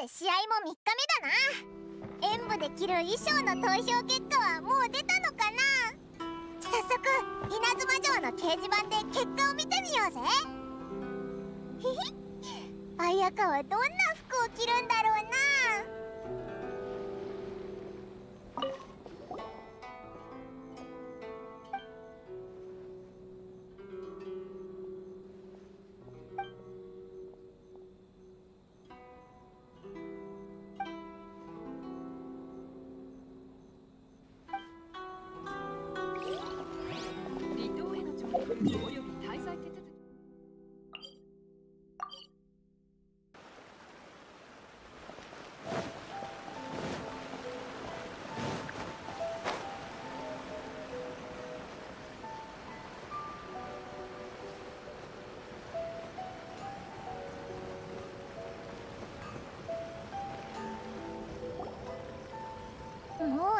で試合も3日目だな。演舞で着る衣装の投票結果はもう出たのかな。早速稲妻城の掲示板で結果を見てみようぜ。ひひ綾香はどんな服を着るんだろうな。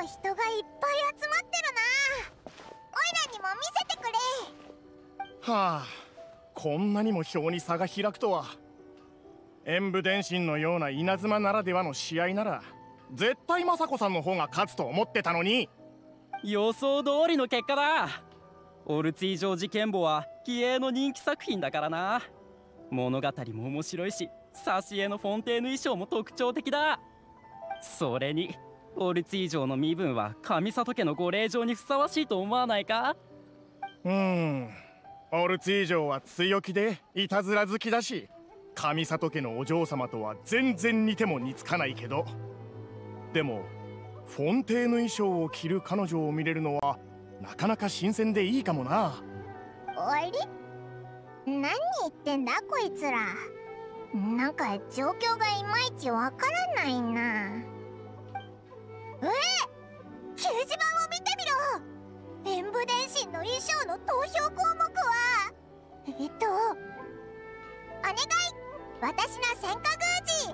もう人がいっぱい集まってるな。オイラにも見せてくれ。はあこんなにも表に差が開くとは。演武伝心のような稲妻ならではの試合なら絶対雅子さんの方が勝つと思ってたのに。予想通りの結果だ。オルツィ城事件簿は気鋭の人気作品だからな。物語も面白いし挿絵のフォンテーヌ衣装も特徴的だ。それにオルツィ城の身分は上里家のご令嬢にふさわしいと思わないか？うーん。オルツィ城は強気でいたずら好きだし上里家のお嬢様とは全然似ても似つかないけど。でもフォンテーヌ衣装を着る彼女を見れるのはなかなか新鮮でいいかもな。おり何言ってんだこいつら。なんか状況がいまいちわからないなの衣装の投票項目は？えっとお願い。私の千花宮司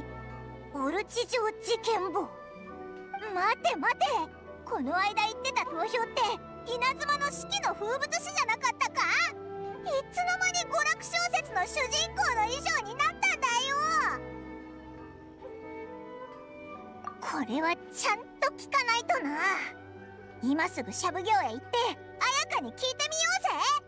にオルチ城事件簿。待て待て。この間言ってた投票って稲妻の四季の風物詩じゃなかったか？いつの間に娯楽小説の主人公の衣装になったんだよ？これはちゃんと聞かないとな。今すぐシャブ業へ行って綾香に聞いてみようぜ。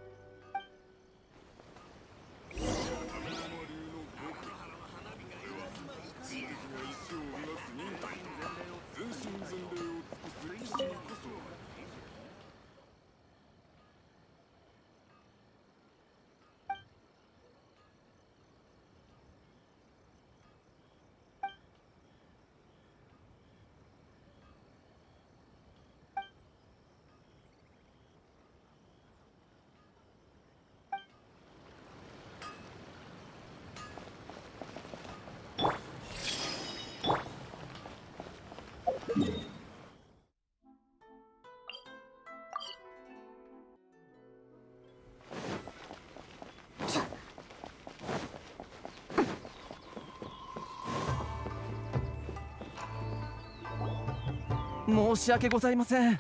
申し訳ございません。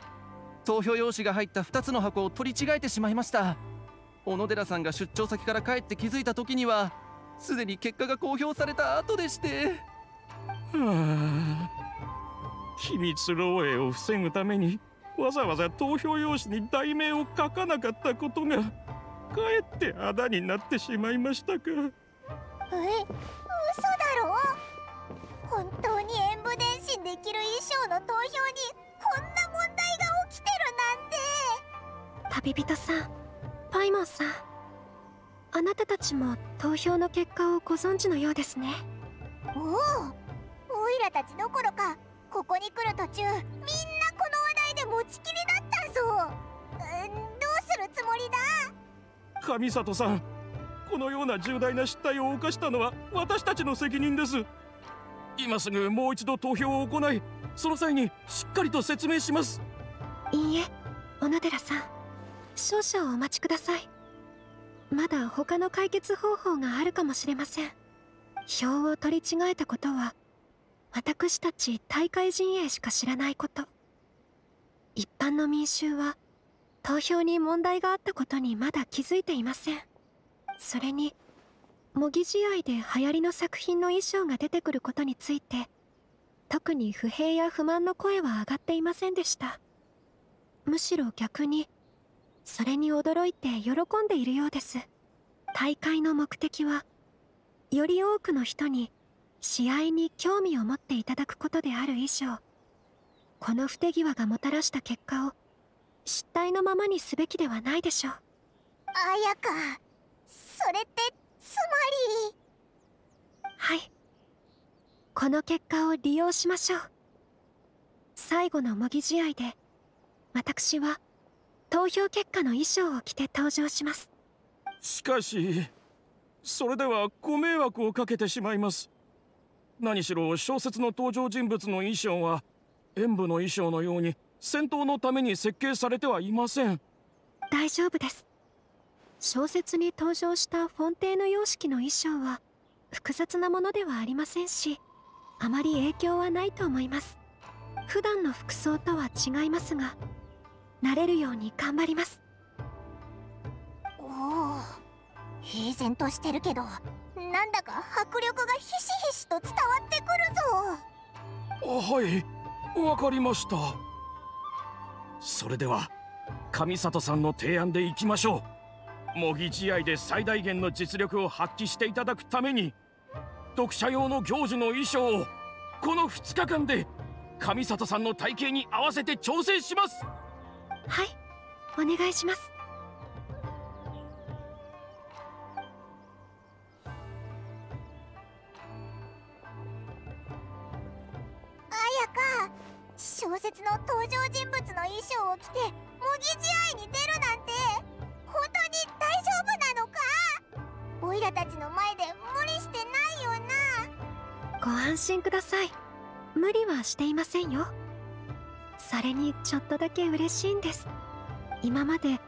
投票用紙が入った2つの箱を取り違えてしまいました。小野寺さんが出張先から帰って気づいた時にはすでに結果が公表された後でして。はあ。機密漏洩を防ぐためにわざわざ投票用紙に題名を書かなかったことがかえってあだになってしまいましたか。えできる衣装の投票にこんな問題が起きてるなんて。旅人さんパイモンさんあなたたちも投票の結果をご存知のようですね。おおオイラたちどころかここに来る途中みんなこの話題で持ちきりだったぞ、うん、どうするつもりだ？上里さんこのような重大な失態を犯したのは私たちの責任です今すぐもう一度投票を行いその際にしっかりと説明します。いいえ小野寺さん。少々お待ちください。まだ他の解決方法があるかもしれません。票を取り違えたことは私たち大会陣営しか知らないこと。一般の民衆は投票に問題があったことにまだ気づいていません。それに模擬試合で流行りの作品の衣装が出てくることについて特に不平や不満の声は上がっていませんでした。むしろ逆にそれに驚いて喜んでいるようです。大会の目的はより多くの人に試合に興味を持っていただくことである以上この不手際がもたらした結果を失態のままにすべきではないでしょう。あやかそれってつまり。はい。この結果を利用しましょう。最後の模擬試合で私は投票結果の衣装を着て登場します。しかしそれではご迷惑をかけてしまいます。何しろ小説の登場人物の衣装は演舞の衣装のように戦闘のために設計されてはいません。大丈夫です小説に登場したフォンテーヌ様式の衣装は複雑なものではありませんしあまり影響はないと思います。普段の服装とは違いますが慣れるように頑張ります。おお平然としてるけどなんだか迫力がひしひしと伝わってくるぞ。はいわかりました。それでは上里さんの提案でいきましょう模擬試合で最大限の実力を発揮していただくために読者用の行事の衣装をこの2日間で上里さんの体型に合わせて調整します。はいお願いします。あやか小説の登場人物の衣装を着て模擬試合に出るなんて本当にオイラたちの前で無理してないよな。ご安心ください。無理はしていませんよ。それにちょっとだけ嬉しいんです。今まで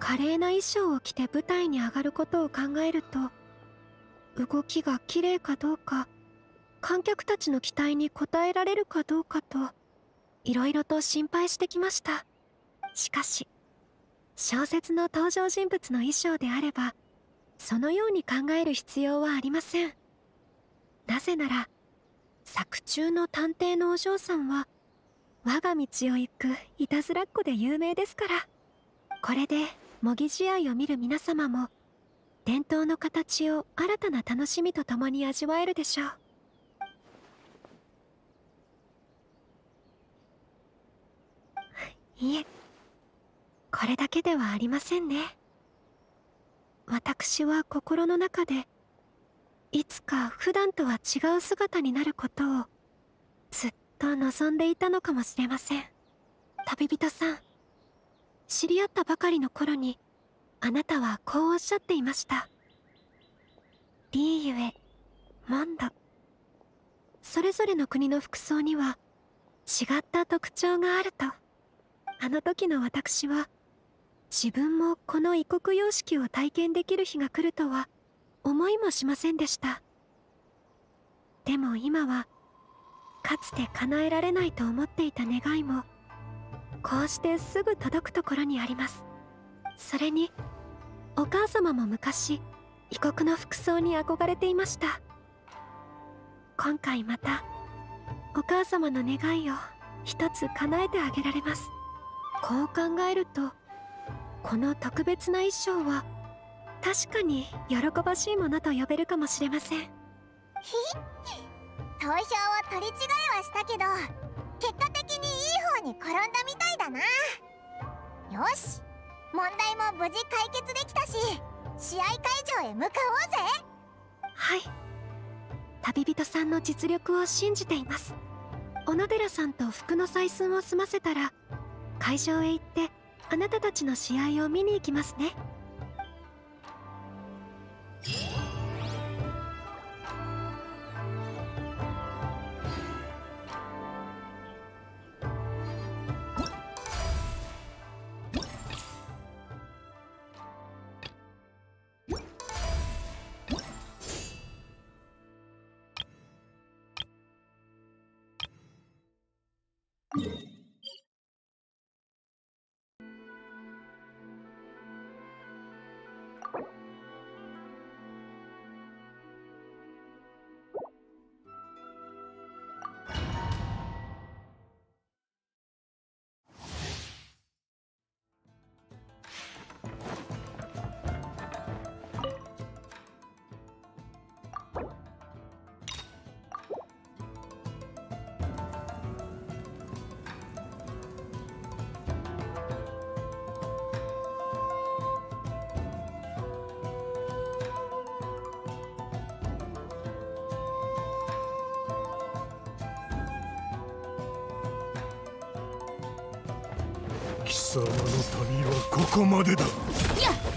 華麗な衣装を着て舞台に上がることを考えると動きが綺麗かどうか観客たちの期待に応えられるかどうかといろいろと心配してきました。しかし小説の登場人物の衣装であればそのように考える必要はありません。なぜなら作中の探偵のお嬢さんは我が道を行くいたずらっ子で有名ですから。これで模擬試合を見る皆様も伝統の形を新たな楽しみとともに味わえるでしょう。いえこれだけではありませんね。私は心の中でいつか普段とは違う姿になることをずっと望んでいたのかもしれません。旅人さん知り合ったばかりの頃にあなたはこうおっしゃっていました。リーユエモンドそれぞれの国の服装には違った特徴があると。あの時の私は自分もこの異国様式を体験できる日が来るとは思いもしませんでした。でも今はかつて叶えられないと思っていた願いもこうしてすぐ届くところにあります。それにお母様も昔異国の服装に憧れていました。今回またお母様の願いを一つ叶えてあげられます。こう考えるとこの特別な衣装は確かに喜ばしいものと呼べるかもしれません。ひ投票を取り違えはしたけど結果的にいい方に転んだみたいだな。よし。問題も無事解決できたし試合会場へ向かおうぜ。はい。旅人さんの実力を信じています。小野寺さんと服の採寸を済ませたら会場へ行ってあなたたちの試合を見に行きますねうん。貴様の旅はここまでだ。やっ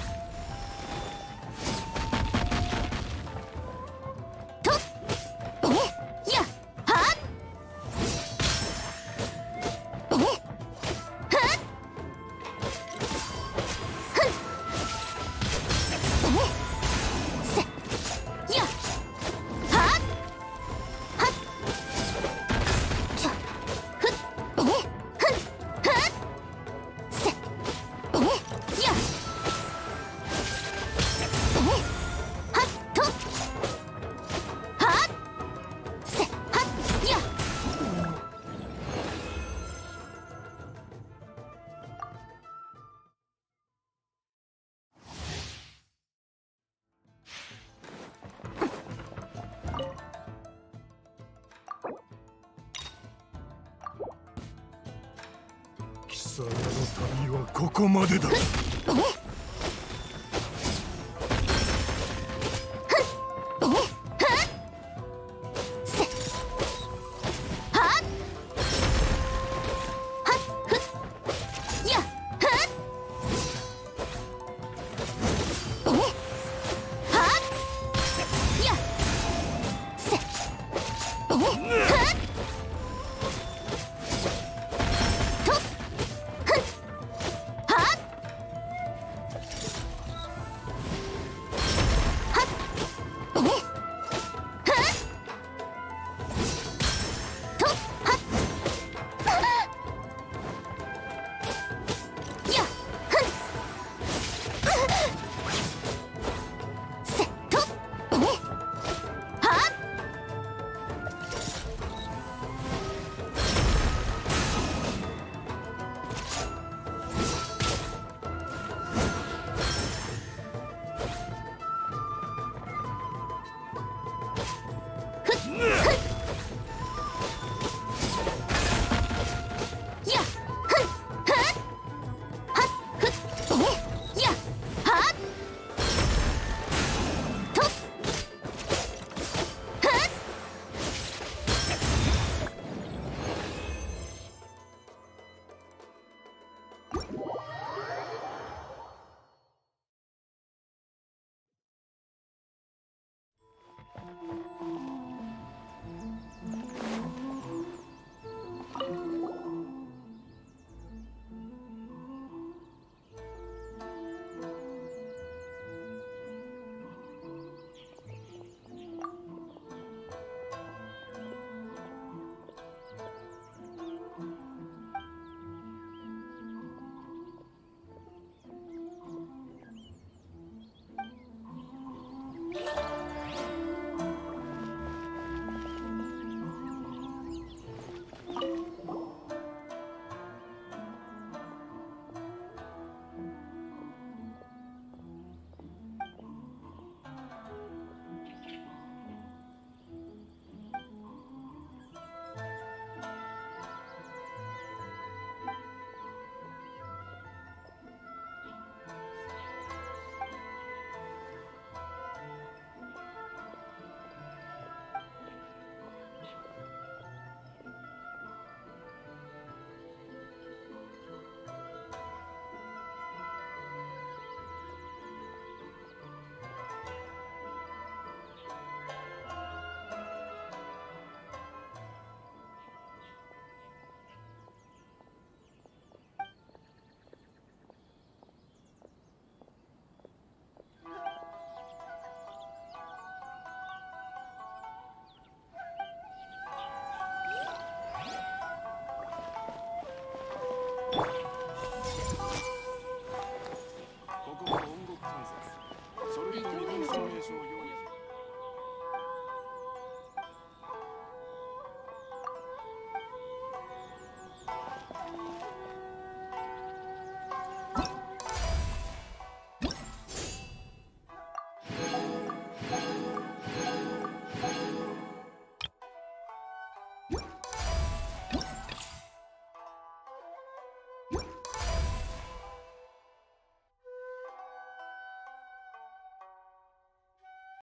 サガの旅はここまでだ。